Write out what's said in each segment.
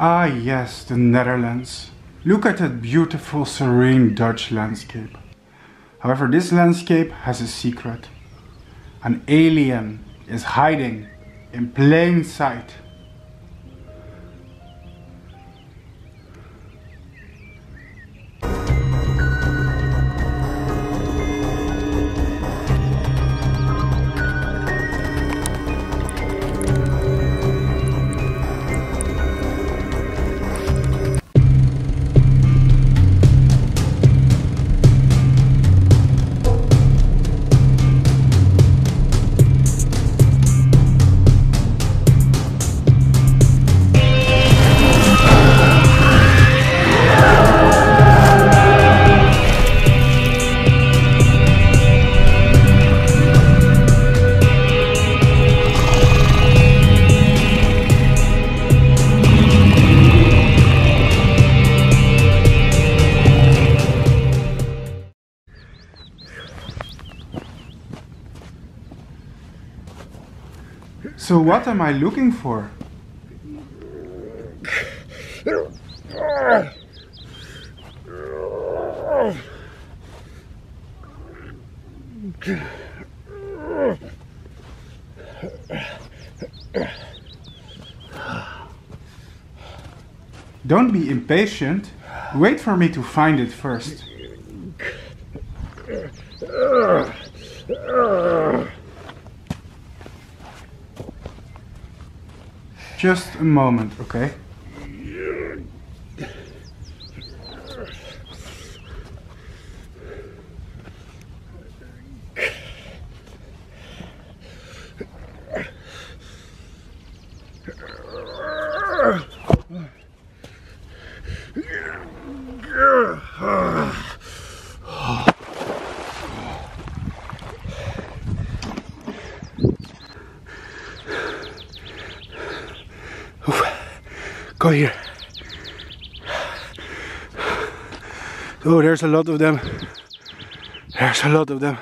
Ah yes, the Netherlands. Look at that beautiful serene Dutch landscape. However, this landscape has a secret. An alien is hiding in plain sight. So what am I looking for? Don't be impatient. Wait for me to find it first. Just a moment, okay? Go here. Oh, there's a lot of them. There's a lot of them.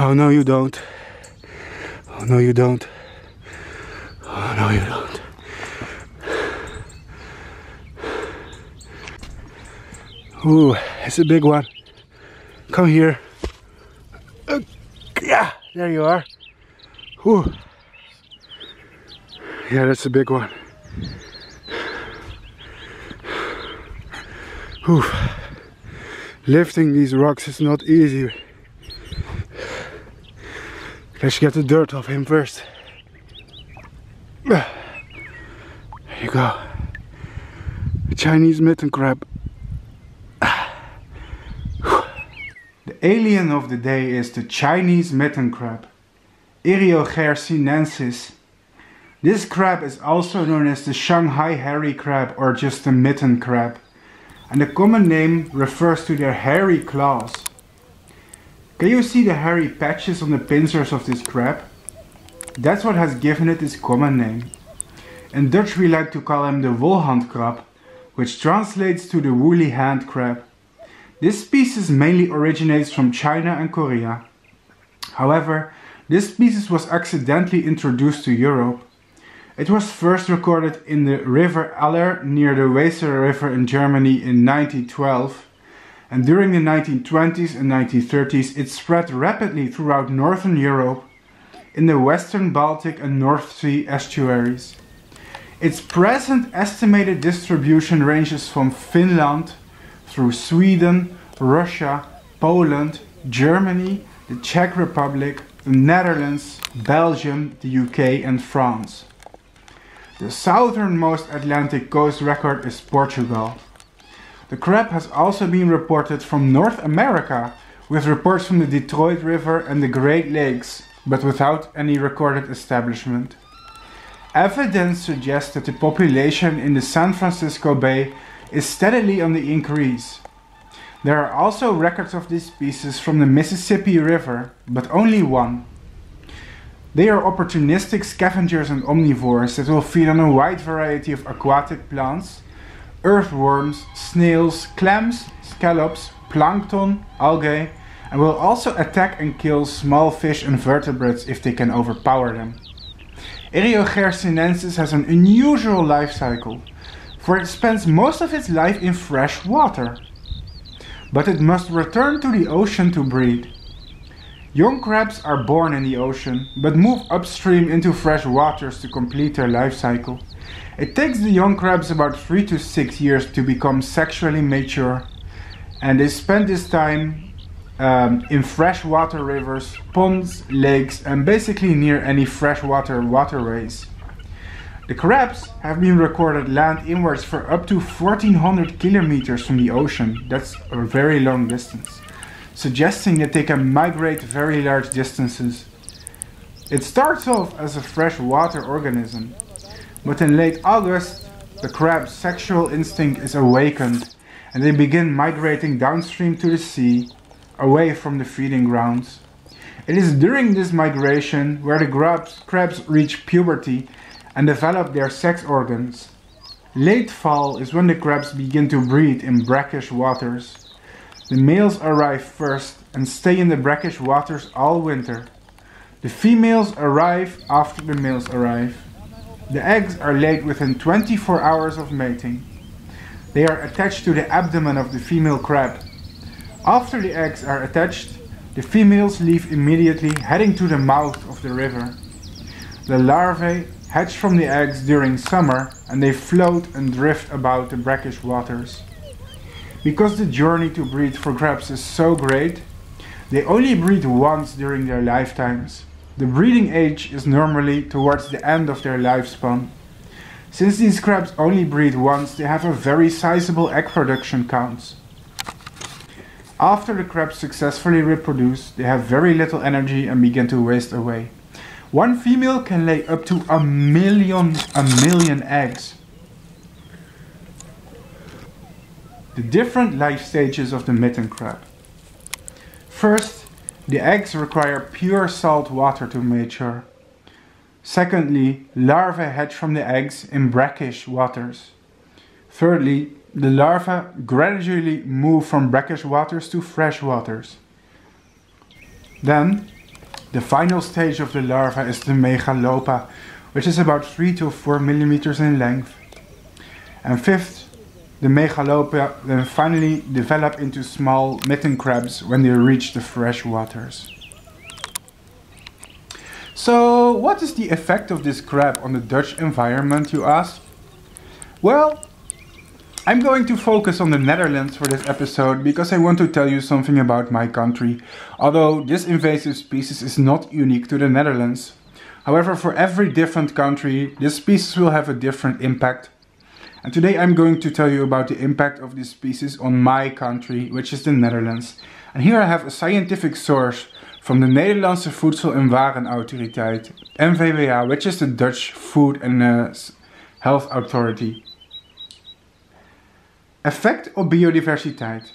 Oh no, you don't. Oh no, you don't. Oh no, you don't. Ooh, it's a big one. Come here. Uh, yeah, there you are. Ooh. Yeah, that's a big one. Ooh. Lifting these rocks is not easy. Let's get the dirt off him first. There you go. A Chinese mitten crab. The alien of the day is the Chinese mitten crab, Eriocheir sinensis. This crab is also known as the Shanghai hairy crab or just the mitten crab, and the common name refers to their hairy claws. Can you see the hairy patches on the pincers of this crab? That's what has given it its common name. In Dutch we like to call him the wolhandkrab, which translates to the woolly hand crab. This species mainly originates from China and Korea. However, this species was accidentally introduced to Europe. It was first recorded in the river Aller near the Weser River in Germany in 1912 and during the 1920s and 1930s it spread rapidly throughout northern Europe in the western Baltic and North Sea estuaries. Its present estimated distribution ranges from Finland through Sweden, Russia, Poland, Germany, the Czech Republic, the Netherlands, Belgium, the UK and France. The southernmost Atlantic coast record is Portugal. The crab has also been reported from North America, with reports from the Detroit River and the Great Lakes, but without any recorded establishment. Evidence suggests that the population in the San Francisco Bay is steadily on the increase. There are also records of this species from the Mississippi River, but only one. They are opportunistic scavengers and omnivores that will feed on a wide variety of aquatic plants, earthworms, snails, clams, scallops, plankton, algae, and will also attack and kill small fish and vertebrates if they can overpower them. Eriocheir sinensis has an unusual life cycle, for it spends most of its life in fresh water. But it must return to the ocean to breed. Young crabs are born in the ocean, but move upstream into fresh waters to complete their life cycle. It takes the young crabs about 3 to 6 years to become sexually mature, and they spend this time um, in freshwater rivers, ponds, lakes, and basically near any freshwater waterways. The crabs have been recorded land inwards for up to 1400 kilometers from the ocean. That's a very long distance, suggesting that they can migrate very large distances. It starts off as a freshwater organism, but in late August, the crab's sexual instinct is awakened and they begin migrating downstream to the sea, away from the feeding grounds. It is during this migration where the crabs, crabs reach puberty and develop their sex organs. Late fall is when the crabs begin to breed in brackish waters. The males arrive first and stay in the brackish waters all winter. The females arrive after the males arrive. The eggs are laid within 24 hours of mating. They are attached to the abdomen of the female crab. After the eggs are attached, the females leave immediately heading to the mouth of the river. The larvae hatch from the eggs during summer and they float and drift about the brackish waters. Because the journey to breed for crabs is so great, they only breed once during their lifetimes. The breeding age is normally towards the end of their lifespan. Since these crabs only breed once, they have a very sizable egg production count. After the crabs successfully reproduce, they have very little energy and begin to waste away. One female can lay up to a million, a million eggs. The different life stages of the mitten crab. First, the eggs require pure salt water to mature. Secondly, larvae hatch from the eggs in brackish waters. Thirdly, the larvae gradually move from brackish waters to fresh waters. Then, the final stage of the larva is the megalopa, which is about 3 to 4 millimeters in length. And fifth, the megalopa then finally develop into small mitten crabs when they reach the fresh waters. So, what is the effect of this crab on the Dutch environment, you ask? Well, I'm going to focus on the Netherlands for this episode because I want to tell you something about my country, although this invasive species is not unique to the Netherlands. However, for every different country, this species will have a different impact. And today I'm going to tell you about the impact of this species on my country, which is the Netherlands. And here I have a scientific source from the Nederlandse Voedsel- en Warenautoriteit, NVWA, which is the Dutch Food and uh, Health Authority. Effect op biodiversiteit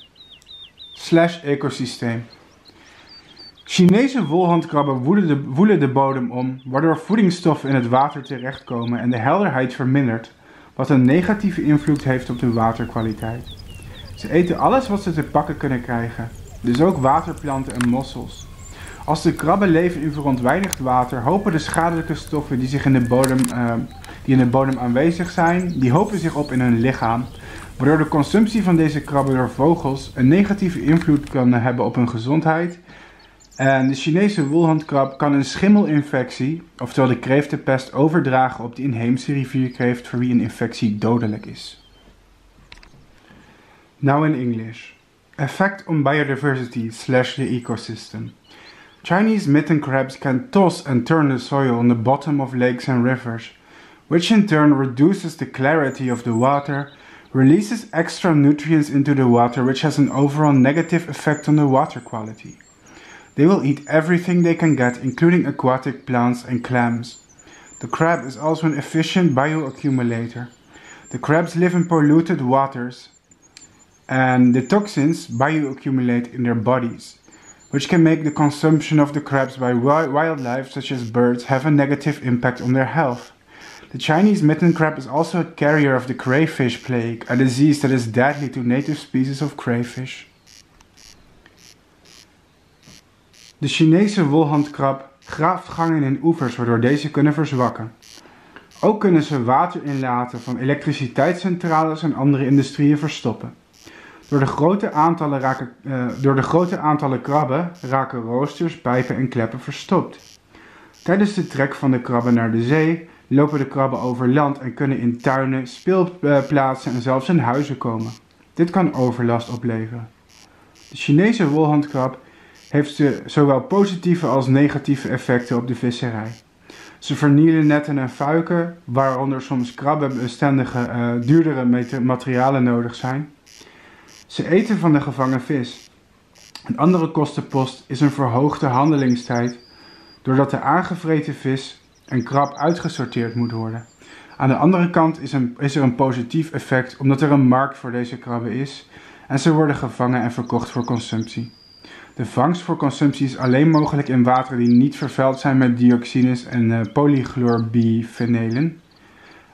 slash ecosysteem. Chinese wolhandkrabben woelen de, woelen de bodem om, waardoor voedingsstoffen in het water terechtkomen en de helderheid vermindert, wat een negatieve invloed heeft op de waterkwaliteit. Ze eten alles wat ze te pakken kunnen krijgen, dus ook waterplanten en mossels. Als de krabben leven in verontreinigd water, hopen de schadelijke stoffen die, zich in de bodem, uh, die in de bodem aanwezig zijn, die hopen zich op in hun lichaam waardoor de consumptie van deze krabben door vogels een negatieve invloed kan hebben op hun gezondheid. En de Chinese woelhandkrab kan een schimmelinfectie, oftewel de kreeftenpest, overdragen op de inheemse rivierkreeft voor wie een infectie dodelijk is. Now in English. Effect on biodiversity slash the ecosystem. Chinese mitten crabs can toss and turn the soil on the bottom of lakes and rivers, which in turn reduces the clarity of the water releases extra nutrients into the water, which has an overall negative effect on the water quality. They will eat everything they can get, including aquatic plants and clams. The crab is also an efficient bioaccumulator. The crabs live in polluted waters and the toxins bioaccumulate in their bodies, which can make the consumption of the crabs by wildlife such as birds have a negative impact on their health. The Chinese mitten crab is also a carrier of the crayfish plague, a disease that is deadly to native species of crayfish. De Chinese wolhandkrab graaft gangen in oevers waardoor deze kunnen verzwakken. Ook kunnen ze waterinlaten van elektriciteitscentrales en andere industrieën verstoppen. Door de grote aantallen, raken, uh, door de grote aantallen krabben raken roosters, pijpen en kleppen verstopt. Tijdens de trek van de krabben naar de zee lopen de krabben over land en kunnen in tuinen, speelplaatsen en zelfs in huizen komen. Dit kan overlast opleveren. De Chinese wolhandkrab heeft zowel positieve als negatieve effecten op de visserij. Ze vernielen netten en fuiken, waaronder soms krabbenbestendige, uh, duurdere materialen nodig zijn. Ze eten van de gevangen vis. Een andere kostenpost is een verhoogde handelingstijd, doordat de aangevreten vis en krab uitgesorteerd moet worden. Aan de andere kant is, een, is er een positief effect omdat er een markt voor deze krabben is en ze worden gevangen en verkocht voor consumptie. De vangst voor consumptie is alleen mogelijk in wateren die niet vervuild zijn met dioxines en uh, polychlorbiphenelen.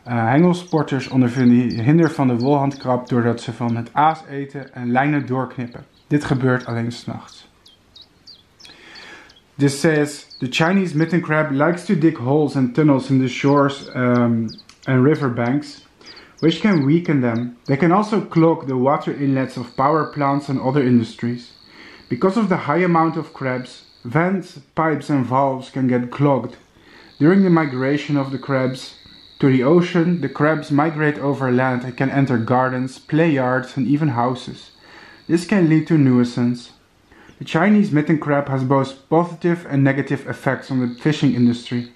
Uh, hengelsporters ondervinden hinder van de wolhandkrab doordat ze van het aas eten en lijnen doorknippen. Dit gebeurt alleen s'nachts. This says the Chinese mitten crab likes to dig holes and tunnels in the shores um, and riverbanks, which can weaken them. They can also clog the water inlets of power plants and other industries. Because of the high amount of crabs, vents, pipes and valves can get clogged. During the migration of the crabs to the ocean, the crabs migrate over land and can enter gardens, play yards and even houses. This can lead to nuisance. The Chinese mitten crab has both positive and negative effects on the fishing industry.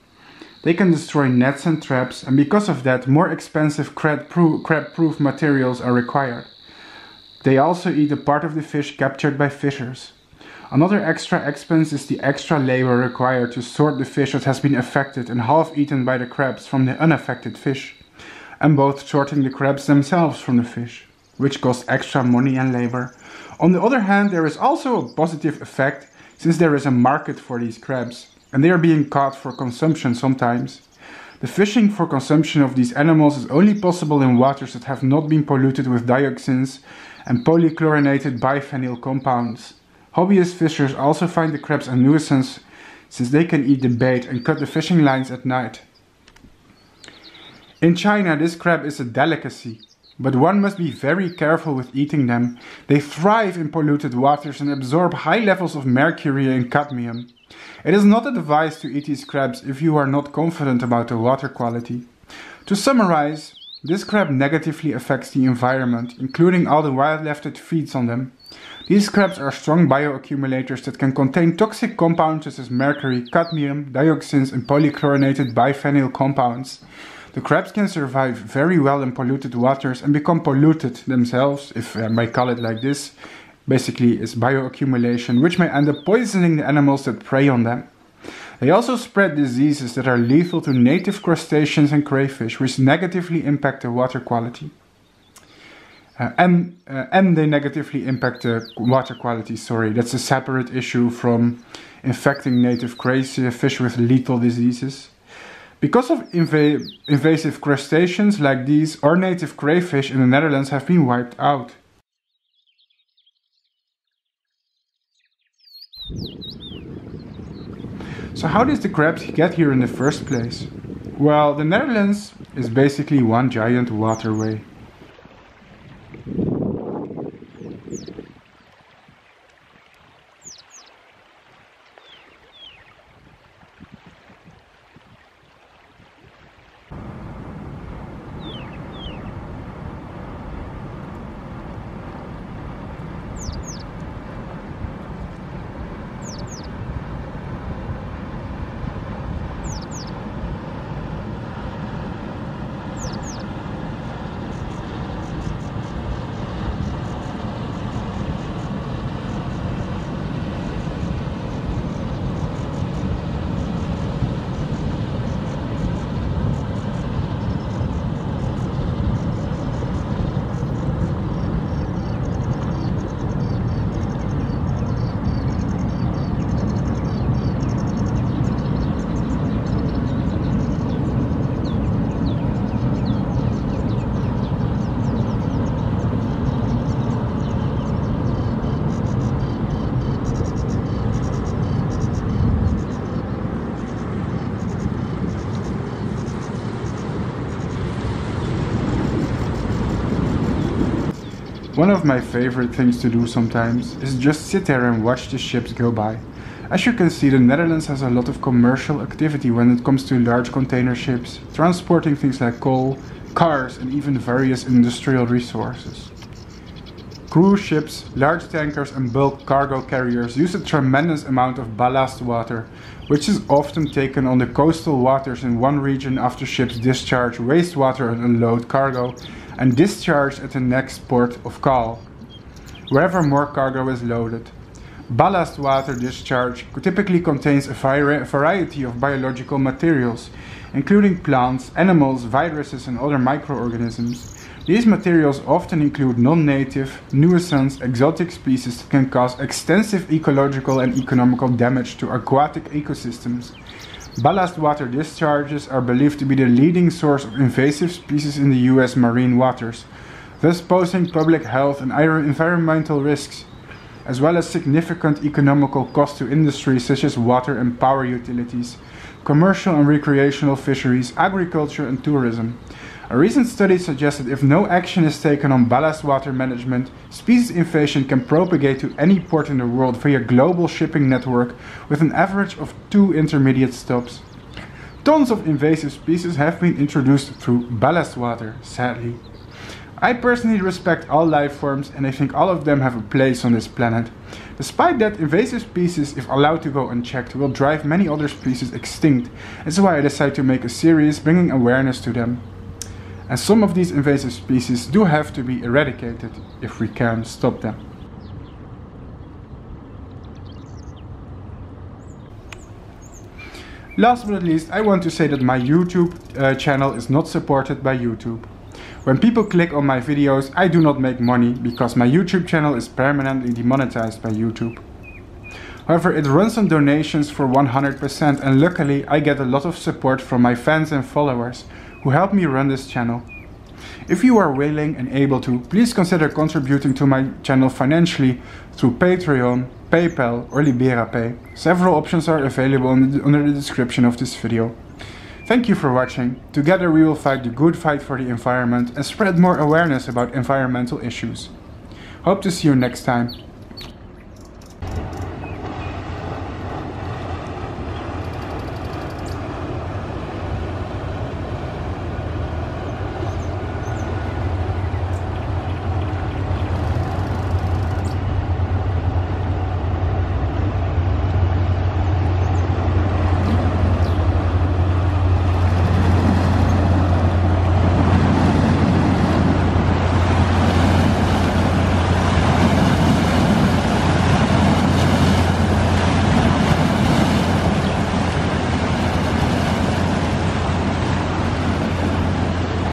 They can destroy nets and traps and because of that more expensive crab-proof materials are required. They also eat a part of the fish captured by fishers. Another extra expense is the extra labor required to sort the fish that has been affected and half eaten by the crabs from the unaffected fish, and both sorting the crabs themselves from the fish, which costs extra money and labor. On the other hand, there is also a positive effect since there is a market for these crabs, and they are being caught for consumption sometimes. The fishing for consumption of these animals is only possible in waters that have not been polluted with dioxins and polychlorinated biphenyl compounds. Hobbyist fishers also find the crabs a nuisance since they can eat the bait and cut the fishing lines at night. In China, this crab is a delicacy, but one must be very careful with eating them. They thrive in polluted waters and absorb high levels of mercury and cadmium. It is not advised to eat these crabs if you are not confident about the water quality. To summarize, this crab negatively affects the environment, including all the wildlife that feeds on them. These crabs are strong bioaccumulators that can contain toxic compounds such as mercury, cadmium, dioxins, and polychlorinated biphenyl compounds. The crabs can survive very well in polluted waters and become polluted themselves, if I may call it like this. Basically, it's bioaccumulation, which may end up poisoning the animals that prey on them. They also spread diseases that are lethal to native crustaceans and crayfish, which negatively impact the water quality. Uh, and, uh, and they negatively impact the water quality, sorry. That's a separate issue from infecting native crayfish with lethal diseases. Because of inv invasive crustaceans like these, our native crayfish in the Netherlands have been wiped out. So how did the crabs get here in the first place? Well, the Netherlands is basically one giant waterway. One of my favorite things to do sometimes is just sit there and watch the ships go by. As you can see, the Netherlands has a lot of commercial activity when it comes to large container ships, transporting things like coal, cars and even various industrial resources. Cruise ships, large tankers and bulk cargo carriers use a tremendous amount of ballast water, which is often taken on the coastal waters in one region after ships discharge wastewater and unload cargo, and discharge at the next port of call, wherever more cargo is loaded. Ballast water discharge typically contains a variety of biological materials, including plants, animals, viruses and other microorganisms. These materials often include non-native, nuisance, exotic species that can cause extensive ecological and economical damage to aquatic ecosystems. Ballast water discharges are believed to be the leading source of invasive species in the US marine waters, thus posing public health and environmental risks, as well as significant economical costs to industries such as water and power utilities, commercial and recreational fisheries, agriculture and tourism. A recent study suggests that if no action is taken on ballast water management, species invasion can propagate to any port in the world via global shipping network with an average of two intermediate stops. Tons of invasive species have been introduced through ballast water, sadly. I personally respect all life forms and I think all of them have a place on this planet. Despite that, invasive species, if allowed to go unchecked, will drive many other species extinct. That's why I decided to make a series bringing awareness to them and some of these invasive species do have to be eradicated if we can stop them. Last but not least, I want to say that my YouTube uh, channel is not supported by YouTube. When people click on my videos, I do not make money because my YouTube channel is permanently demonetized by YouTube. However, it runs on donations for 100% and luckily I get a lot of support from my fans and followers who help me run this channel. If you are willing and able to, please consider contributing to my channel financially through Patreon, PayPal or LiberaPay. Several options are available under the description of this video. Thank you for watching. Together we will fight the good fight for the environment and spread more awareness about environmental issues. Hope to see you next time.